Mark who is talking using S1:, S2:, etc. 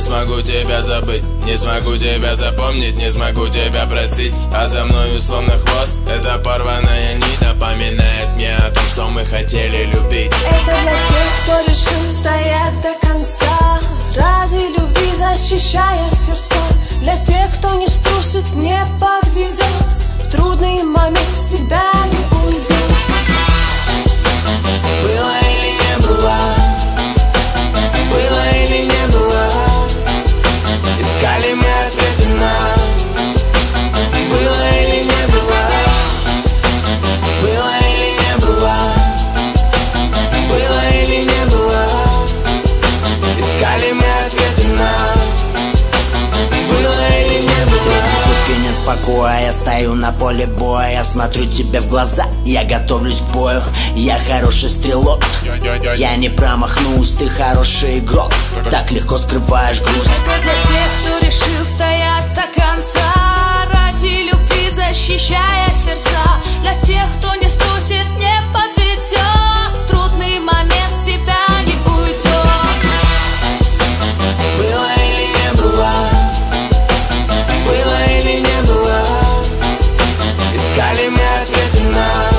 S1: смогу тебя забыть, не смогу тебя запомнить, не смогу тебя простить. А за мной условно хвост, это порванная нить Напоминает мне о том, что мы хотели любить.
S2: Это для тех, кто решил стоять до конца Ради любви защищая сердца Для тех,
S3: покоя, стою на поле боя смотрю тебе в глаза, я готовлюсь к бою Я хороший стрелок, я не промахнусь Ты хороший игрок, так легко скрываешь грусть.
S2: Это для тех, кто решил стоять до конца Ради любви защищая сердца. Для тех, кто tonight.